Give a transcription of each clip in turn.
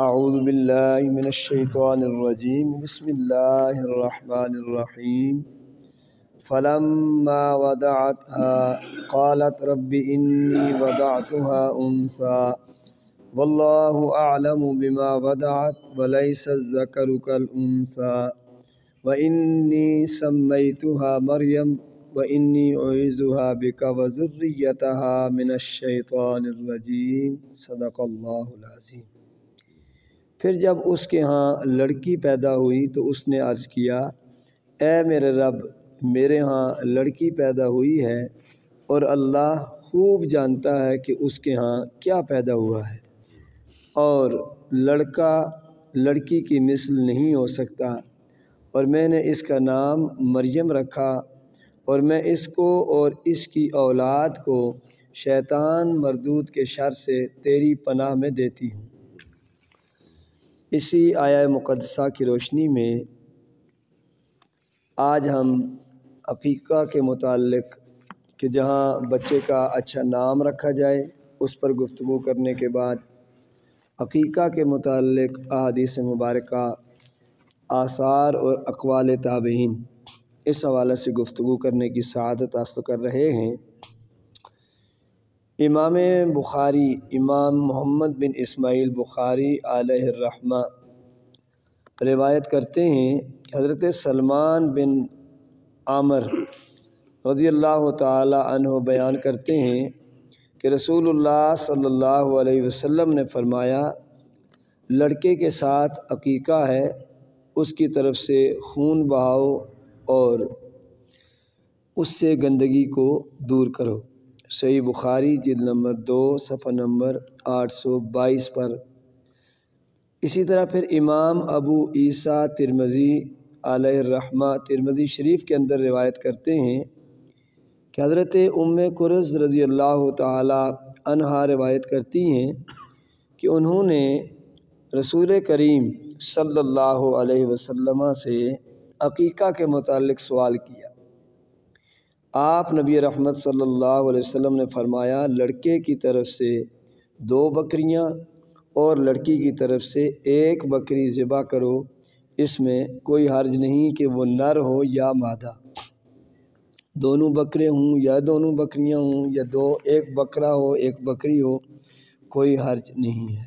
اعوذ باللہ من الشیطان الرجیم بسم اللہ الرحمن الرحیم فلما وضعتها قالت رب انی وضعتها انسا واللہ اعلم بما وضعت وليس الذکر كالانسا وانی سمیتها مریم وانی اعوذها بك وذریتها من الشیطان الرجیم صدق اللہ العظیم پھر جب اس کے ہاں لڑکی پیدا ہوئی تو اس نے عرض کیا، اے میرے رب، میرے ہاں لڑکی پیدا ہوئی ہے اور اللہ خوب جانتا ہے کہ اس کے ہاں کیا پیدا ہوا ہے۔ اور لڑکا لڑکی کی مثل نہیں ہو سکتا۔ اور میں نے اس کا نام مریم رکھا اور میں اس کو اور اس کی اولاد کو شیطان مردود کے شر سے تیری پناہ میں دیتی ہوں۔ اسی آیا مقدسہ کی روشنی میں آج ہم عقیقہ کے متعلق کہ جہاں بچے کا اچھا نام رکھا جائے، اس پر گفتگو کرنے کے بعد عقیقہ کے متعلق احادیث مبارکہ، آثار اور اقوال تابعین اس حوالے سے گفتگو کرنے کی سعادت حاصل کر رہے ہیں۔ امام بخاری، امام محمد بن اسماعیل بخاری علیہ الرحمہ روایت کرتے ہیں، حضرت سلمان بن عامر رضی اللہ تعالی عنہ بیان کرتے ہیں کہ رسول اللہ صلی اللہ علیہ وسلم نے فرمایا، لڑکے کے ساتھ عقیقہ ہے، اس کی طرف سے خون بہاؤ اور اس سے گندگی کو دور کرو۔ صحیح بخاری جلد نمبر دو، صفحہ نمبر آٹھ سو بائیس پر۔ اسی طرح پھر امام ابو عیسیٰ ترمزی علیہ الرحمہ ترمزی شریف کے اندر روایت کرتے ہیں کہ حضرت ام قرض رضی اللہ تعالی عنہا روایت کرتی ہیں کہ انہوں نے رسول کریم صلی اللہ علیہ وسلم سے عقیقہ کے متعلق سوال کیا۔ آپ نبی رحمت صلی اللہ علیہ وسلم نے فرمایا، لڑکے کی طرف سے دو بکریاں اور لڑکی کی طرف سے ایک بکری ذبح کرو، اس میں کوئی حرج نہیں کہ وہ نر ہو یا مادہ۔ دونوں بکرے ہوں یا دونوں بکریاں ہوں یا دو، ایک بکرا ہو، ایک بکری ہو، کوئی حرج نہیں ہے۔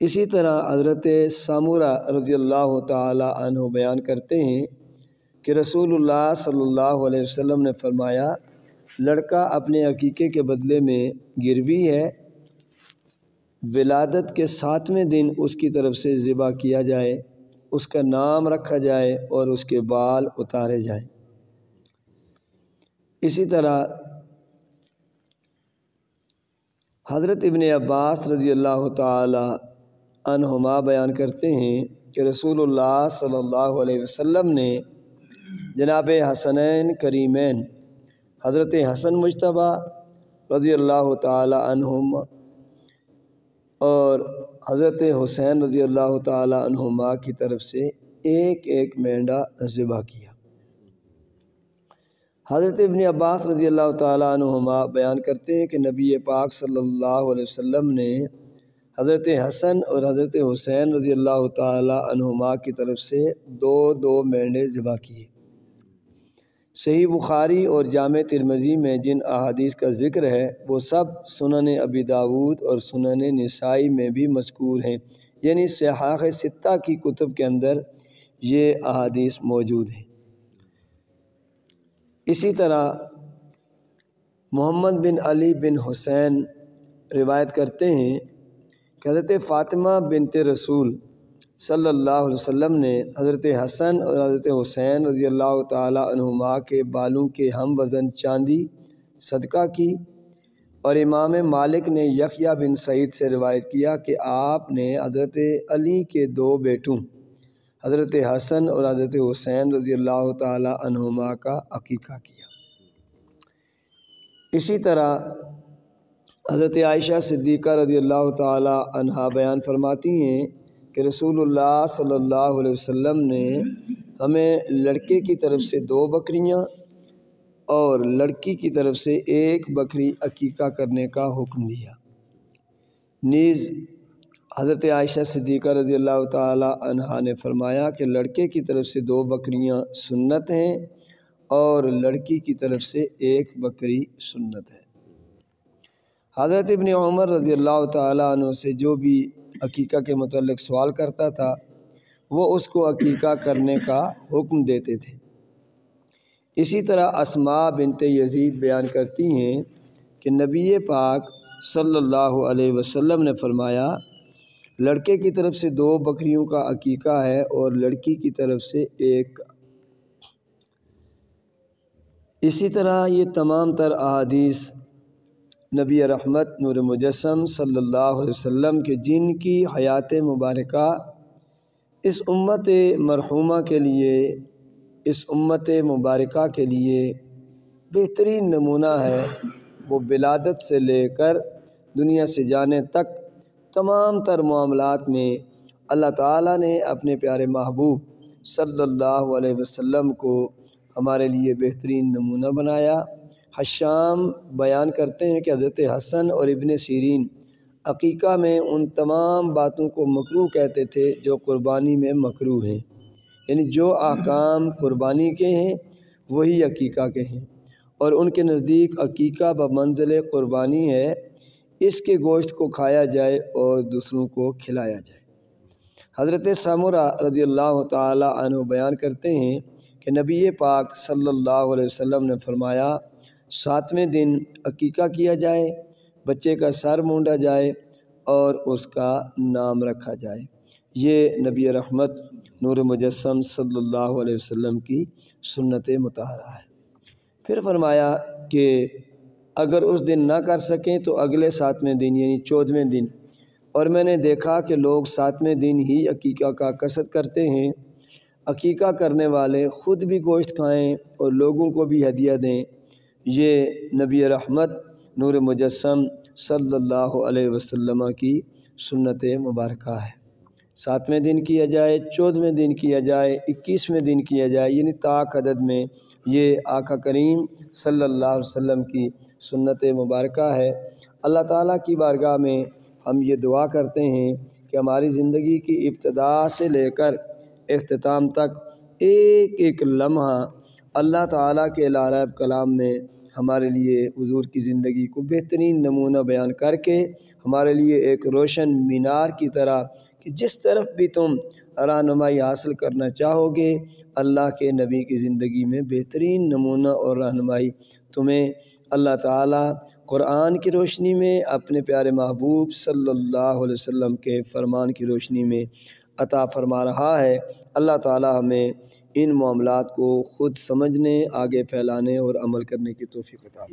اسی طرح حضرت سامورہ رضی اللہ تعالی عنہ بیان کرتے ہیں کہ رسول اللہ صلی اللہ علیہ وسلم نے فرمایا، لڑکا اپنے عقیقے کے بدلے میں گروی ہے، ولادت کے ساتویں دن اس کی طرف سے ذبح کیا جائے، اس کا نام رکھا جائے اور اس کے بال اتارے جائیں۔ اسی طرح حضرت ابن عباس رضی اللہ تعالی عنہما بیان کرتے ہیں کہ رسول اللہ صلی اللہ علیہ وسلم نے جناب حسنین کریمین، حضرت حسن مشتبہ رضی اللہ تعالی عنہم اور حضرت حسین رضی اللہ تعالی عنہما کی طرف سے ایک ایک مینڈا ذبح کیا۔ حضرت ابن عباس رضی اللہ تعالیٰ عنہما بیان کرتے ہیں کہ نبی پاک صلی اللہ علیہ وسلم نے حضرت حسن اور حضرت حسین رضی اللہ تعالیٰ عنہما کی طرف سے دو دو مینڈے ذبح کیے۔ صحیح بخاری اور جامع ترمزی میں جن احادیث کا ذکر ہے، وہ سب سنن ابی داود اور سنن نسائی میں بھی مذکور ہیں۔ یعنی صحاح ستہ کی کتب کے اندر یہ احادیث موجود ہیں۔ اسی طرح محمد بن علی بن حسین روایت کرتے ہیں، کہ حضرت فاطمہ بنت رسول صلی اللہ علیہ وسلم نے حضرت حسن اور حضرت حسین رضی اللہ تعالیٰ عنہما کے بالوں کے ہم وزن چاندی صدقہ کی اور امام مالک نے یکیہ بن سعید سے روایت کیا کہ آپ نے حضرت علی کے دو بیٹوں، حضرت حسن اور حضرت حسین رضی اللہ تعالیٰ عنہما کا عقیقہ کیا۔ اسی طرح حضرت عائشہ صدیقہ رضی اللہ تعالیٰ عنہا بیان فرماتی ہیں کہ رسول اللہ صلی اللہ علیہ وسلم نے ہمیں لڑکے کی طرف سے دو بکریاں اور لڑکی کی طرف سے ایک بکری عقیقہ کرنے کا حکم دیا۔ نیز حضرت عائشہ صدیقہ رضی اللہ تعالی عنہ نے فرمایا کہ لڑکے کی طرف سے دو بکریاں سنت ہیں اور لڑکی کی طرف سے ایک بکری سنت ہے۔ حضرت ابن عمر رضی اللہ تعالیٰ عنہ سے جو بھی عقیقہ کے متعلق سوال کرتا تھا، وہ اس کو عقیقہ کرنے کا حکم دیتے تھے۔ اسی طرح اسماء بنت یزید بیان کرتی ہیں کہ نبی پاک صلی اللہ علیہ وسلم نے فرمایا، لڑکے کی طرف سے دو بکریوں کا عقیقہ ہے اور لڑکی کی طرف سے ایک۔ اسی طرح یہ تمام تر احادیث نبی رحمت نور مجسم صلی اللہ علیہ وسلم کے جن کی حیات مبارکہ اس امت مرحومہ کے لیے، اس امت مبارکہ کے لیے بہترین نمونہ ہے۔ وہ بلادت سے لے کر دنیا سے جانے تک تمام تر معاملات میں اللہ تعالیٰ نے اپنے پیارے محبوب صلی اللہ علیہ وسلم کو ہمارے لیے بہترین نمونہ بنایا۔ حشام بیان کرتے ہیں کہ حضرت حسن اور ابن سیرین عقیقہ میں ان تمام باتوں کو مکرو کہتے تھے جو قربانی میں مکرو ہیں۔ یعنی جو احکام قربانی کے ہیں، وہی عقیقہ کے ہیں۔ اور ان کے نزدیک عقیقہ بمنزل قربانی ہے، اس کے گوشت کو کھایا جائے اور دوسروں کو کھلایا جائے۔ حضرت سامورہ رضی اللہ تعالی عنہ بیان کرتے ہیں کہ نبی پاک صلی اللہ علیہ وسلم نے فرمایا ساتویں دن عقیقہ کیا جائے، بچے کا سر مونڈا جائے اور اس کا نام رکھا جائے۔ یہ نبی رحمت نور مجسم صلی اللہ علیہ وسلم کی سنت متحرہ ہے۔ پھر فرمایا کہ اگر اس دن نہ کر سکیں تو اگلے ساتویں دن یعنی چودھویں دن۔ اور میں نے دیکھا کہ لوگ ساتویں دن ہی عقیقہ کا قصد کرتے ہیں۔ عقیقہ کرنے والے خود بھی گوشت کھائیں اور لوگوں کو بھی ہدیہ دیں۔ یہ نبی رحمت نور مجسم صلی اللہ علیہ وسلم کی سنت مبارکہ ہے۔ ساتویں دن کیا جائے چودھویں دن کیا جائے، اکیسویں دن کیا جائے یعنی طاق عدد میں یہ آقا کریم صلی اللہ علیہ وسلم کی سنت مبارکہ ہے۔ اللہ تعالیٰ کی بارگاہ میں ہم یہ دعا کرتے ہیں کہ ہماری زندگی کی ابتدا سے لے کر اختتام تک ایک ایک لمحہ اللہ تعالیٰ کے لارب کلام میں ہمارے لیے حضور کی زندگی کو بہترین نمونہ بیان کر کے ہمارے لیے ایک روشن مینار کی طرح کہ جس طرف بھی تم رہنمائی حاصل کرنا چاہو گے، اللہ کے نبی کی زندگی میں بہترین نمونہ اور رہنمائی تمہیں اللہ تعالیٰ قرآن کی روشنی میں، اپنے پیارے محبوب صلی اللہ علیہ وسلم کے فرمان کی روشنی میں عطا فرما رہا ہے۔ اللہ تعالی ہمیں ان معاملات کو خود سمجھنے، آگے پھیلانے اور عمل کرنے کی توفیق عطا